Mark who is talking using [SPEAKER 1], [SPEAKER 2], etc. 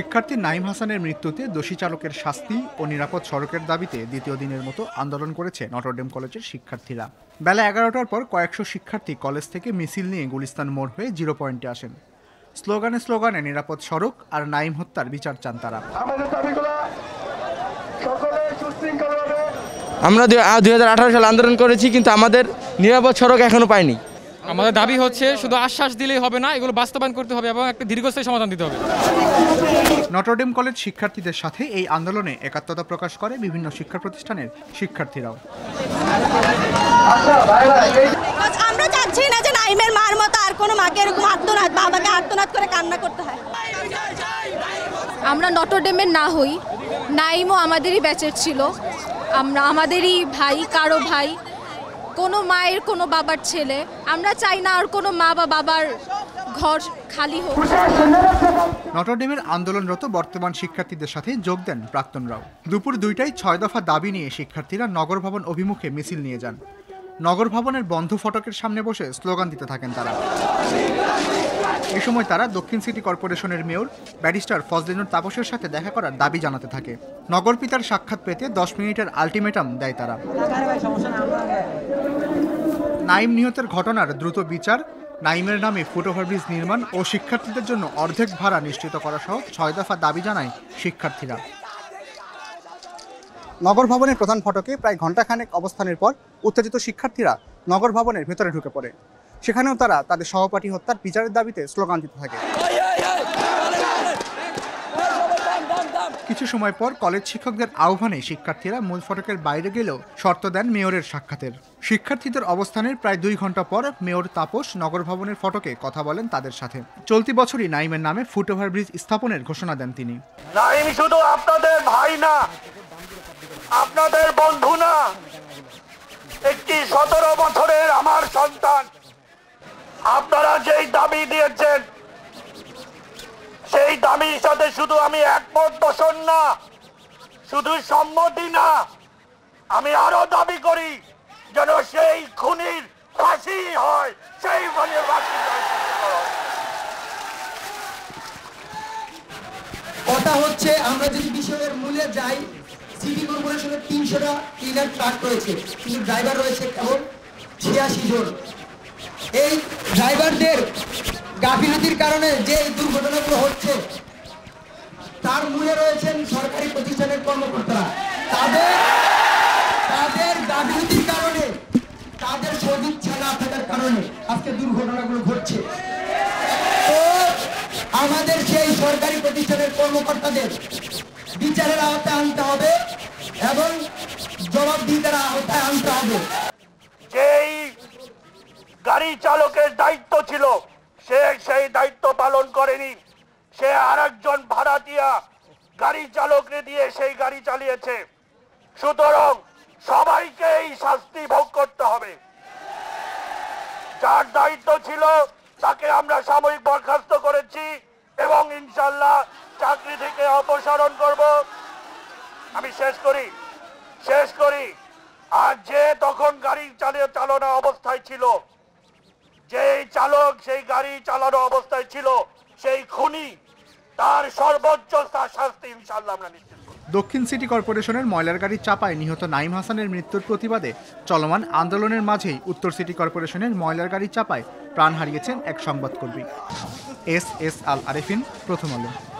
[SPEAKER 1] শিক্ষার্থী নাইম হাসানের মৃত্যুতে দোষী চালকের শাস্তি ও নিরাপদ সড়কের দাবিতে দ্বিতীয় দিনের মতো আন্দোলন করেছে নটরডেম কলেজের শিক্ষার্থীরা বেলা এগারোটার পর কয়েকশো শিক্ষার্থী কলেজ থেকে মিছিল নিয়ে গুলিস্তান মোড় হয়ে জিরো পয়েন্টে আসেন স্লোগানে স্লোগানে নিরাপদ সড়ক আর নাইম হত্যার বিচার চান তারা আমরা দুই হাজার আঠারো সালে আন্দোলন করেছি কিন্তু আমাদের নিরাপদ সড়ক এখনও পাইনি আমাদের দাবি হচ্ছে শুধু আশ্বাস দিলেই হবে না এগুলো বাস্তবায়ন করতে হবে এবং একটা দীর্ঘস্থায়ী সমাধান দিতে হবে নটরডেম কলেজ শিক্ষার্থীদের সাথে এই আন্দোলনে একাত্মতা প্রকাশ করে বিভিন্ন শিক্ষা প্রতিষ্ঠানের শিক্ষার্থীরাও
[SPEAKER 2] আমরা চাচ্ছি না যে নাইমের মার মতো আর কোনো মাকে এরকম আত্মনাথ বাবাকে আত্মনাথ করে কান্না করতে হয় আমরা নটরডেমের না হই নাইমও আমাদেরই ব্যাচের ছিল আমরা আমাদেরই ভাই কারো ভাই কোনো মায়ের কোনো বাবার ছেলে আমরা চাই না আর কোনো মা বা বাবার ঘর খালি হোক
[SPEAKER 1] নটরডেমের আন্দোলনরত বর্তমান শিক্ষার্থীদের সাথে যোগ দেন প্রাক্তনরাও দুপুর দুইটায় ছয় দফা দাবি নিয়ে শিক্ষার্থীরা নগর ভবন অভিমুখে মিছিল নিয়ে যান নগর ভবনের বন্ধ ফটকের সামনে বসে স্লোগান দিতে থাকেন তারা এ সময় তারা দক্ষিণ সিটি কর্পোরেশনের মেয়র ব্যারিস্টার ফজলিনুর তাপসের সাথে দেখা করার দাবি জানাতে থাকে নগর পিতার সাক্ষাৎ পেতে দশ মিনিটের আলটিমেটাম দেয় তারা নাইম নিহতের ঘটনার দ্রুত বিচার নাইমের নামে ফুটওভারব্রিজ নির্মাণ ও শিক্ষার্থীদের জন্য অর্ধেক ভাড়া নিশ্চিত করা সহ ছয় দফা দাবি জানায় শিক্ষার্থীরা নগর ভবনের প্রধান ফটকে প্রায় ঘণ্টাখানেক অবস্থানের পর উত্তেজিত শিক্ষার্থীরা নগর ভবনের ভেতরে ঢুকে পড়ে সেখানেও তারা তাদের সহপাঠী হত্যার বিচারের দাবিতে স্লোগান দিতে থাকে কিছু সময় পর কলেজ শিক্ষকদের আহ্বানে শিক্ষার্থীরা মূল ফটকের বাইরে গেলেও শর্ত দেন মেয়রের সাক্ষাতের শিক্ষার্থীদের অবস্থানের প্রায় দুই ঘন্টা পর মেয়র তাপস নগর ভবনের ফটকে কথা বলেন তাদের সাথে চলতি বছরই নাইমের নামে ফুটওভার ব্রিজ স্থাপনের ঘোষণা দেন তিনি
[SPEAKER 3] নাইম শুধু আপনাদের ভাই না আপনাদের বন্ধু না একটি সতেরো বছর আপনারা যেই দাবি দিয়েছেন সেই দাবির সাথে শুধু আমি একমত পোষণ না শুধু সম্মতি না আমি আরো দাবি করি যেন সেই খুনির ফাঁসি
[SPEAKER 2] হয় সেই খুনির ফাঁসি কথা হচ্ছে আমরা যদি বিষয়ের মূলে যাই সিটি কর্পোরেশনের তিনশোটা ক্লিনার ট্রাক রয়েছে কিন্তু ড্রাইভার রয়েছে কেবল ছিয়াশি জন এই ড্রাইভারদের গাফিলতির কারণে যে দুর্ঘটনাগুলো হচ্ছে তার মূলে রয়েছেন সরকারি প্রতিষ্ঠানের কর্মকর্তারা তাদের তাদের গাফিলতির কারণে তাদের সদিচ্ছা না থাকার কারণে আজকে দুর্ঘটনাগুলো ঘটছে তো আমাদের সেই সরকারি প্রতিষ্ঠানের কর্মকর্তাদের বিচারের আওতায় আনতে হবে এবং জবাবদিহিতার আওতায় আনতে হবে
[SPEAKER 3] গাড়ি চালকের দায়িত্ব ছিল সে সেই দায়িত্ব পালন করেনি সে আর একজন ভাড়াটিয়া গাড়ি চালককে দিয়ে সেই গাড়ি চালিয়েছে সুতরাং সবাইকে এই শাস্তি ভোগ করতে হবে যার দায়িত্ব ছিল তাকে আমরা সাময়িক বরখাস্ত করেছি এবং ইনশাল্লাহ চাকরি থেকে অপসারণ করব আমি শেষ করি শেষ করি আর যে তখন গাড়ি চালিয়ে চালানো অবস্থায় ছিল যে চালক সেই গাড়ি চালানো অবস্থায় ছিল সেই খুনি
[SPEAKER 1] তার সর্বোচ্চ শাস্তি ইনশাল্লাহ আমরা নিশ্চিত দক্ষিণ সিটি কর্পোরেশনের ময়লার গাড়ির চাপায় নিহত নাইম হাসানের মৃত্যুর প্রতিবাদে চলমান আন্দোলনের মাঝেই উত্তর সিটি কর্পোরেশনের ময়লার গাড়ির চাপায় প্রাণ হারিয়েছেন এক সংবাদকর্মী এস এস আল আরেফিন প্রথম আলো